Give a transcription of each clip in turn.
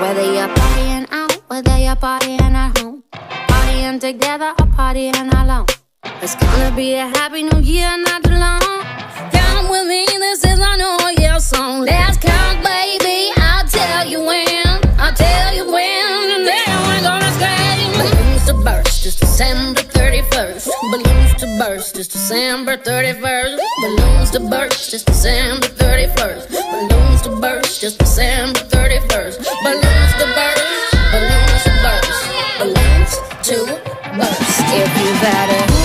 Whether you're partying out, whether you're partying at home, partying together or partying alone. It's gonna be a happy new year, not too long. Come with me, this is our new year song. Let's count, baby. I'll tell you when. I'll tell you when, and then we're gonna scream. Balloons to burst, it's December 31st. Balloons to burst, it's December 31st. Balloons to burst, it's December 31st. Balloons to burst, it's December If you've had a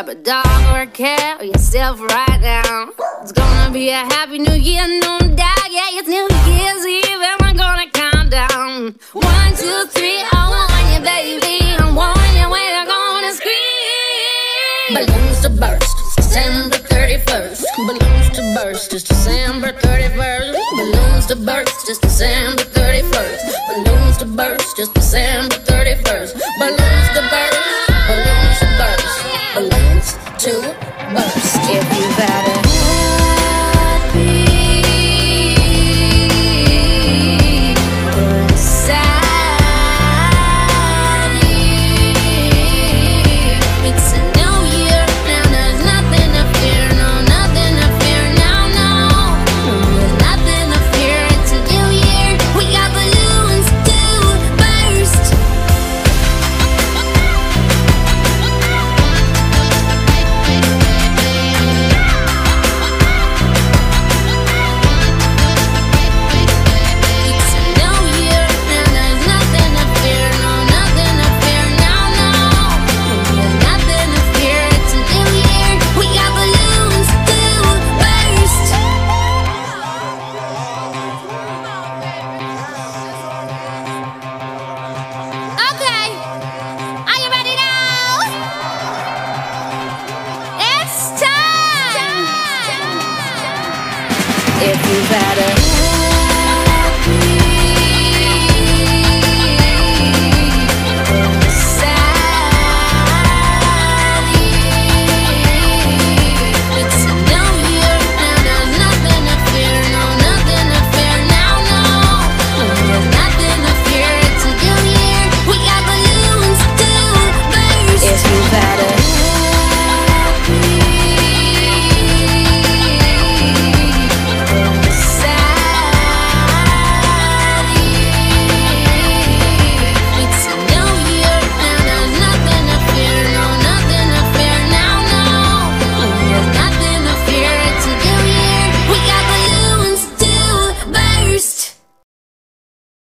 Grab a dog or a cat or yourself right now. It's gonna be a happy new year, no doubt. Yeah, it's New Year's Eve and we're gonna count down. One, two, three, I want you, baby. I want you, we're gonna scream. Balloons to burst, December 31st. Balloons to burst, it's December 31st. Balloons to burst, it's December 31st. Balloons to burst, it's December 31st. Burst. If if you've had a